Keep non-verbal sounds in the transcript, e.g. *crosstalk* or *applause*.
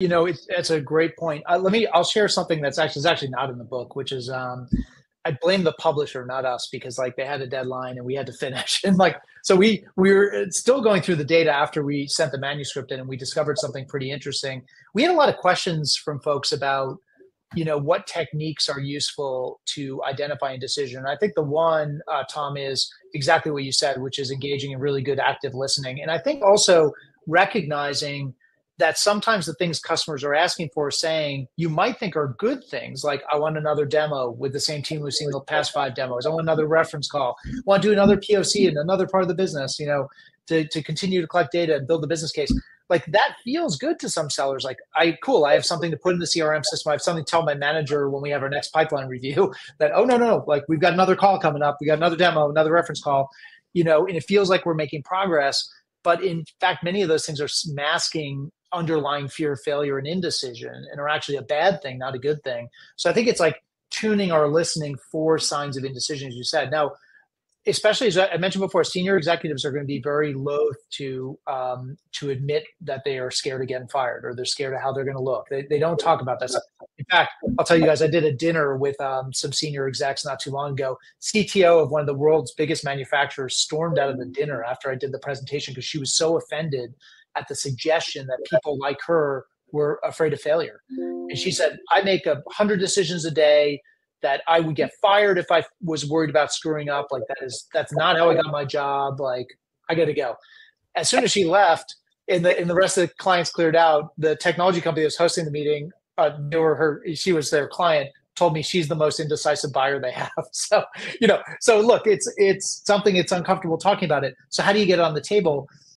You know, it's, a great point. Uh, let me, I'll share something that's actually, is actually not in the book, which is, um, I blame the publisher, not us, because like they had a deadline and we had to *laughs* finish. And like, so we, we were still going through the data after we sent the manuscript in and we discovered something pretty interesting. We had a lot of questions from folks about, you know, what techniques are useful to identify a decision. And I think the one, uh, Tom, is exactly what you said, which is engaging in really good active listening. And I think also recognizing that sometimes the things customers are asking for saying you might think are good things like i want another demo with the same team we've seen the past five demos. I want another reference call. I want to do another poc in another part of the business you know to, to continue to collect data and build the business case. Like that feels good to some sellers. Like i cool i have something to put in the crm system. I have something to tell my manager when we have our next pipeline review *laughs* that oh no no no like we've got another call coming up. We got another demo another reference call you know and it feels like we're making progress but in fact many of those things are masking underlying fear of failure and indecision and are actually a bad thing, not a good thing. So I think it's like tuning our listening for signs of indecision, as you said. Now, especially as I mentioned before, senior executives are going to be very loath to um, to admit that they are scared of getting fired or they're scared of how they're going to look. They, they don't talk about that. In fact, I'll tell you guys, I did a dinner with um, some senior execs not too long ago. CTO of one of the world's biggest manufacturers stormed out of the dinner after I did the presentation because she was so offended at the suggestion that people like her were afraid of failure. And she said, I make a hundred decisions a day that I would get fired if I was worried about screwing up. Like that is that's not how I got my job. Like I got to go. As soon as she left, and the and the rest of the clients cleared out, the technology company that was hosting the meeting, uh, they were her. She was their client. Told me she's the most indecisive buyer they have. *laughs* So you know, so look, it's it's something it's uncomfortable talking about it. So how do you get it on the table?